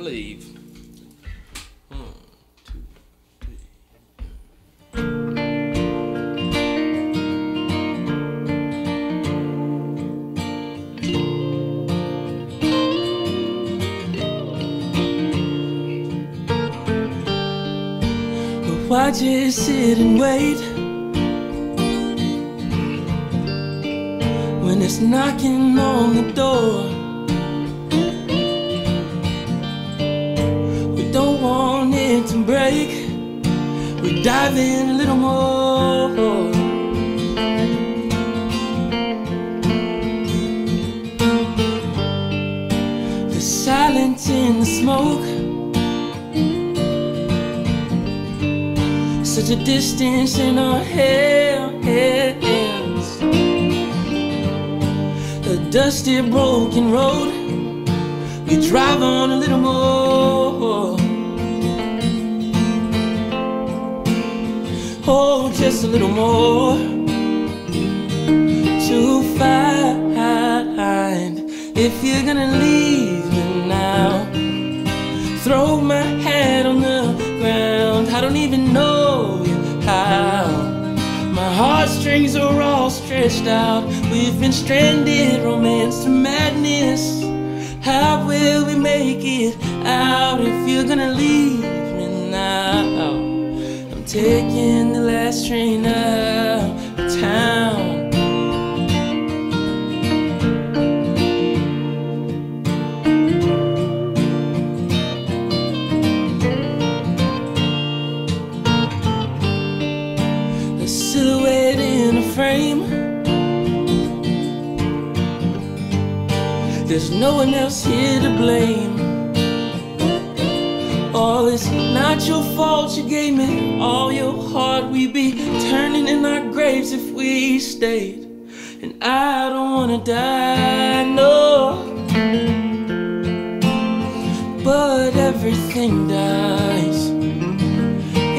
leave. One, hmm. two, three. But why just sit and wait when it's knocking on the door? Dive in a little more. The silence in the smoke. Such a distance in our hands. The dusty, broken road. We drive on a little more. Just a little more to find. If you're gonna leave me now, throw my head on the ground. I don't even know how. My heartstrings are all stretched out. We've been stranded, romance to madness. How will we make it out if you're gonna leave me now? I'm taking last train of town. a silhouette in a frame. There's no one else here to blame. All it's not your fault, you gave me all your heart. We'd be turning in our graves if we stayed. And I don't wanna die, no. But everything dies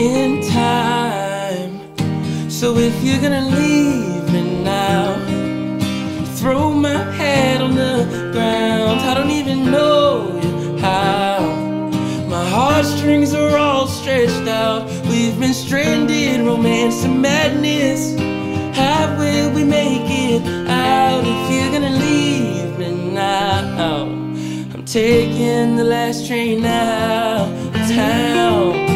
in time. So if you're gonna leave me now, throw my head on the ground. I don't even know taking the last train out of town.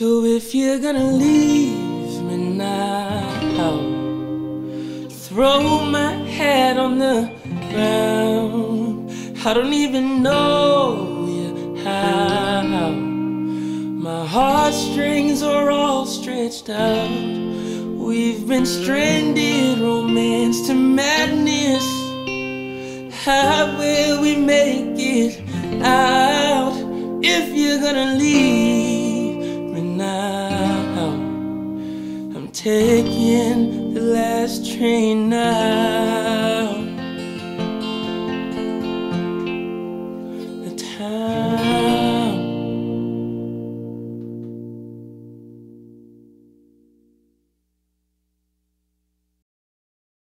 So if you're gonna leave me now, throw my head on the ground. I don't even know you how. My heartstrings are all stretched out. We've been stranded, romance to madness. How will we make it out if you're gonna leave taking the last train now.